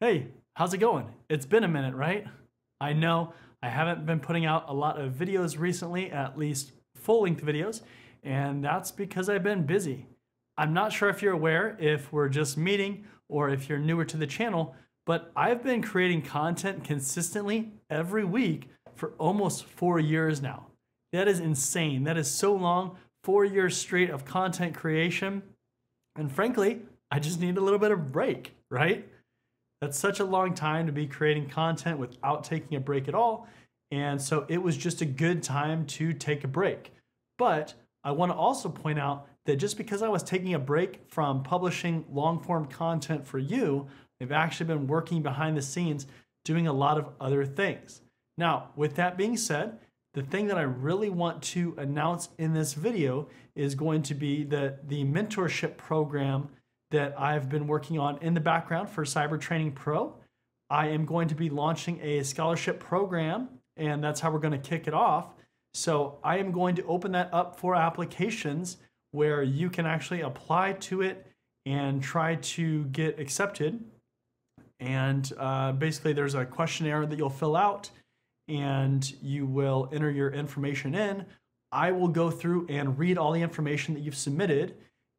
Hey, how's it going? It's been a minute, right? I know I haven't been putting out a lot of videos recently, at least full length videos, and that's because I've been busy. I'm not sure if you're aware if we're just meeting or if you're newer to the channel, but I've been creating content consistently every week for almost four years now. That is insane. That is so long, four years straight of content creation. And frankly, I just need a little bit of break, right? That's such a long time to be creating content without taking a break at all. And so it was just a good time to take a break. But I want to also point out that just because I was taking a break from publishing long form content for you, I've actually been working behind the scenes doing a lot of other things. Now, with that being said, the thing that I really want to announce in this video is going to be that the mentorship program that I've been working on in the background for Cyber Training Pro. I am going to be launching a scholarship program, and that's how we're going to kick it off. So I am going to open that up for applications where you can actually apply to it and try to get accepted. And uh, basically, there's a questionnaire that you'll fill out, and you will enter your information in. I will go through and read all the information that you've submitted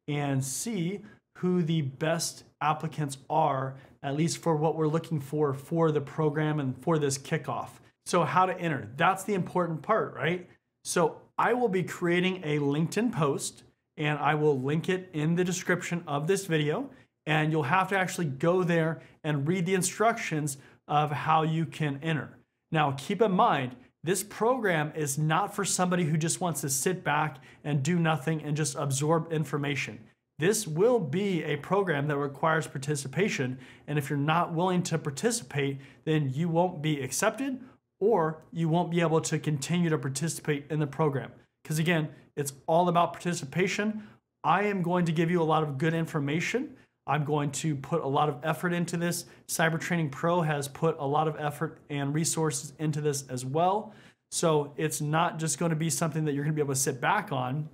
and see who the best applicants are, at least for what we're looking for for the program and for this kickoff. So, how to enter? That's the important part, right? So, I will be creating a LinkedIn post and I will link it in the description of this video. And you'll have to actually go there and read the instructions of how you can enter. Now, keep in mind, this program is not for somebody who just wants to sit back and do nothing and just absorb information. This will be a program that requires participation. And if you're not willing to participate, then you won't be accepted or you won't be able to continue to participate in the program. Because again, it's all about participation. I am going to give you a lot of good information. I'm going to put a lot of effort into this. Cyber Training Pro has put a lot of effort and resources into this as well. So it's not just going to be something that you're going to be able to sit back on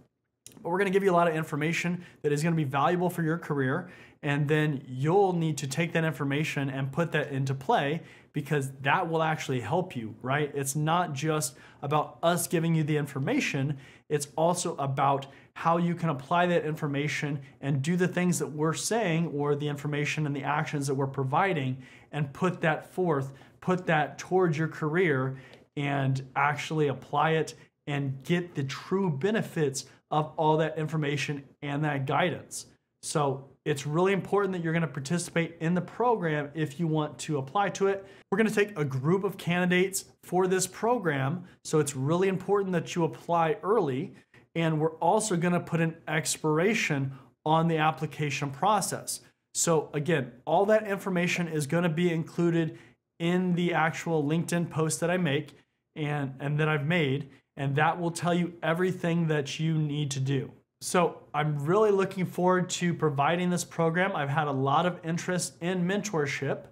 but we're going to give you a lot of information that is going to be valuable for your career. And then you'll need to take that information and put that into play because that will actually help you, right? It's not just about us giving you the information, it's also about how you can apply that information and do the things that we're saying or the information and the actions that we're providing and put that forth, put that towards your career and actually apply it and get the true benefits of all that information and that guidance. So it's really important that you're going to participate in the program if you want to apply to it. We're going to take a group of candidates for this program. So it's really important that you apply early. And we're also going to put an expiration on the application process. So again, all that information is going to be included in the actual LinkedIn post that I make and, and that I've made and that will tell you everything that you need to do. So I'm really looking forward to providing this program. I've had a lot of interest in mentorship,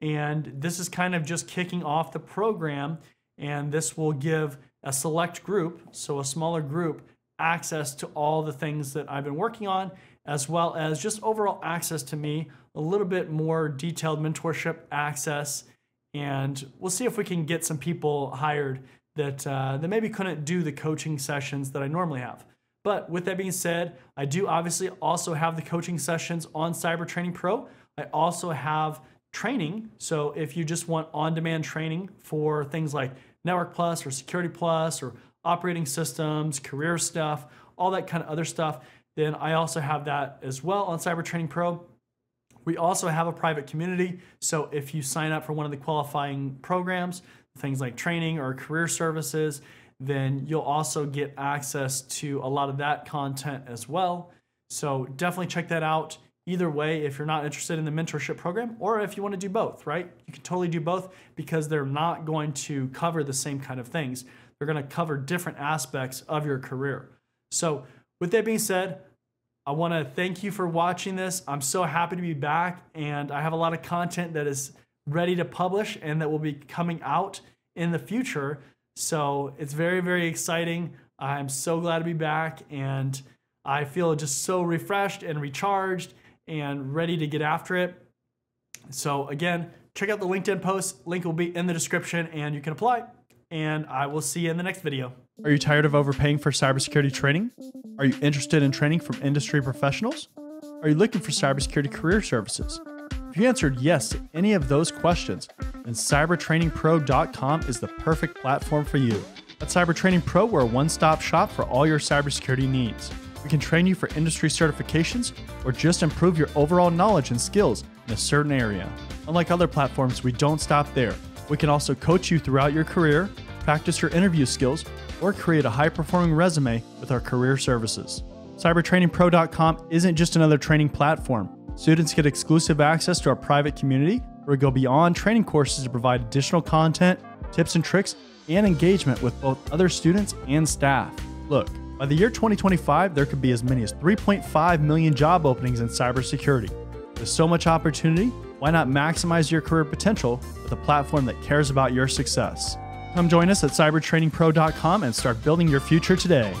and this is kind of just kicking off the program. And this will give a select group, so a smaller group, access to all the things that I've been working on, as well as just overall access to me, a little bit more detailed mentorship access. And we'll see if we can get some people hired that uh, that maybe couldn't do the coaching sessions that I normally have. But with that being said, I do obviously also have the coaching sessions on Cyber Training Pro. I also have training. So if you just want on-demand training for things like Network Plus or Security Plus or operating systems, career stuff, all that kind of other stuff, then I also have that as well on Cyber Training Pro. We also have a private community. So if you sign up for one of the qualifying programs, things like training or career services, then you'll also get access to a lot of that content as well. So definitely check that out. Either way, if you're not interested in the mentorship program or if you want to do both, right? You can totally do both because they're not going to cover the same kind of things. They're going to cover different aspects of your career. So, with that being said, I want to thank you for watching this. I'm so happy to be back, and I have a lot of content that is ready to publish and that will be coming out in the future. So it's very, very exciting. I'm so glad to be back and I feel just so refreshed and recharged and ready to get after it. So again, check out the LinkedIn post. Link will be in the description and you can apply. And I will see you in the next video. Are you tired of overpaying for cybersecurity training? Are you interested in training from industry professionals? Are you looking for cybersecurity career services? If you answered yes to any of those questions, then cybertrainingpro.com is the perfect platform for you. At Cybertraining Pro, we're a one stop shop for all your cybersecurity needs. We can train you for industry certifications or just improve your overall knowledge and skills in a certain area. Unlike other platforms, we don't stop there. We can also coach you throughout your career, practice your interview skills, or create a high performing resume with our career services. CybertrainingPro.com isn't just another training platform. Students get exclusive access to our private community where we go beyond training courses to provide additional content, tips and tricks, and engagement with both other students and staff. Look, by the year 2025, there could be as many as 3.5 million job openings in cybersecurity. With so much opportunity, why not maximize your career potential with a platform that cares about your success? Come join us at cybertrainingpro.com and start building your future today.